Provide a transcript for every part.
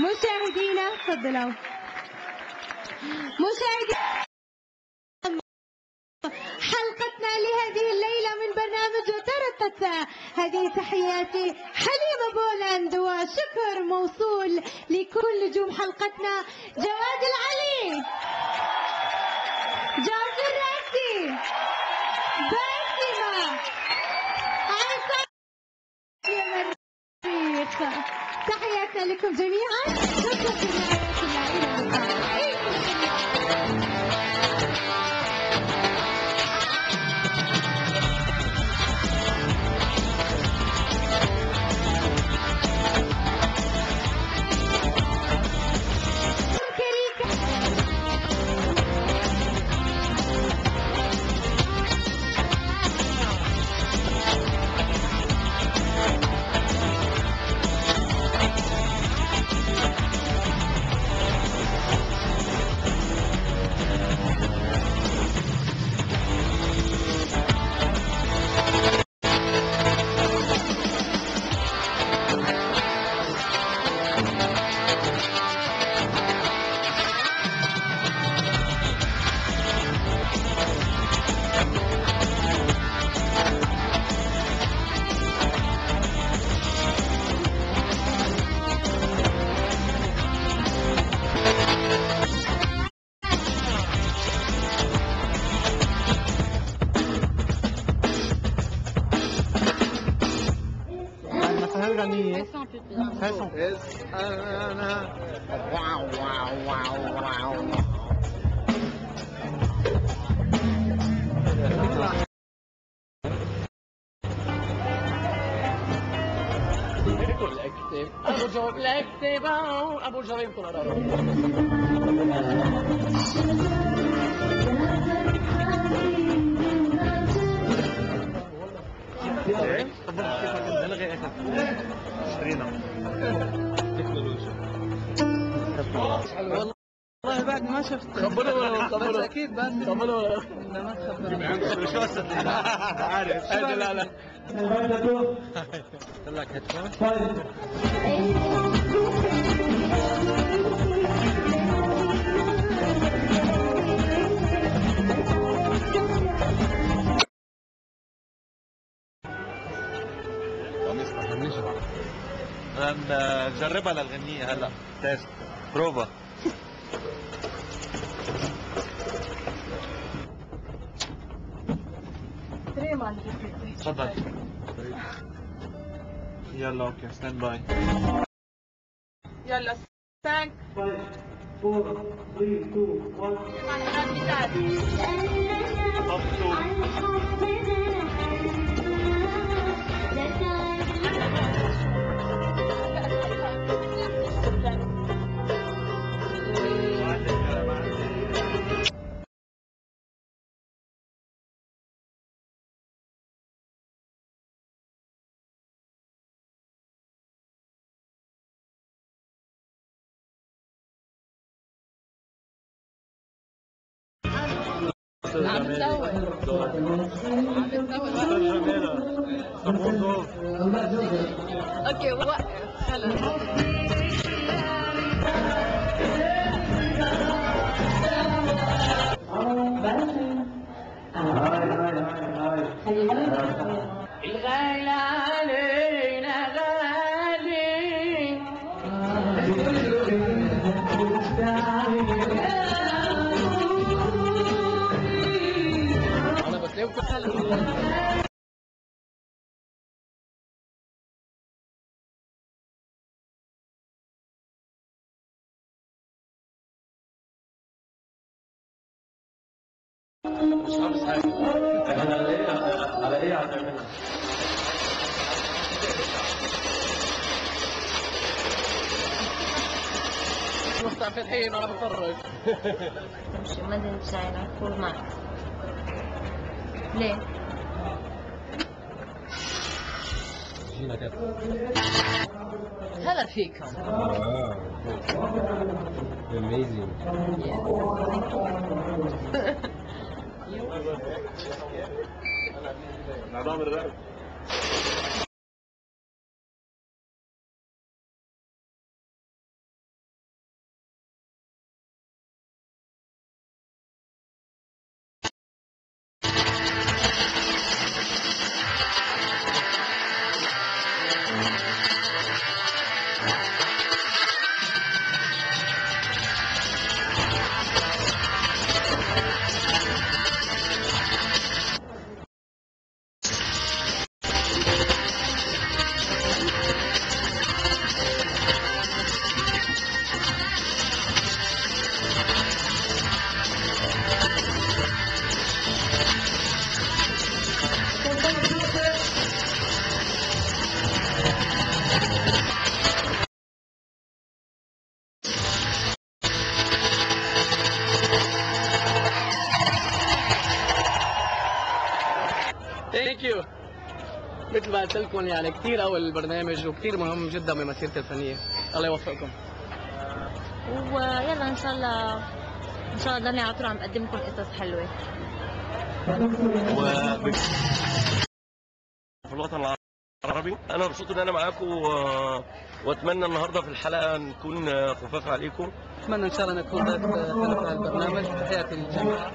مشاهدينا تفضلوا. مشاهدينا حلقتنا لهذه الليلة من برنامج وترقت هذه تحياتي حليمة بولاند وشكر موصول لكل نجوم حلقتنا. جواد العلي جورج الراسي باسمة عصام تحياتنا لكم جميعا. المسرحية الغنية فاسون انا واو واو واو واو Abo Joe, l'active, Abo Joe, والله بعد ما شفت خبروا ولا؟ بس أكيد بس خبروا ولا انما خبر شو هسه عارف. لا لا. طلعك هيدفون نجربها للغنية هلا. تيست. بروفا. Prima Vabbè. Yalla, ok, stand by. Yalla, 5, 4, 3, 2, 1. Rimani rapidati. Off أوكي وقف مستفتحين وأنا بتفرج امشي ما ادري إيش شايله خذ معك ليه؟ هلا فيكم Dobro, dobro. ثانك يو مثل ما قلت لكم يعني كثير قوي البرنامج وكثير مهم جدا بمسيرتي الفنية. الله يوفقكم. ويلا إن شاء الله إن شاء الله ضلني على طول عم بقدم لكم قصص حلوة. و... في الوطن العربي أنا مبسوط إن أنا معاكم و- وأتمنى النهارده في الحلقة نكون خفاف عليكم. أتمنى إن شاء الله نكون ضيف في هالبرنامج تحياتي للجميع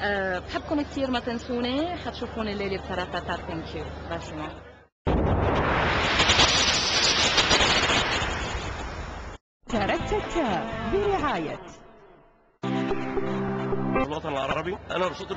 أه بحبكم كثير ما تنسوني. حتشوفوني الليلة بتراتاتا ثانك يو برعاية. في الوطن العربي أنا مبسوط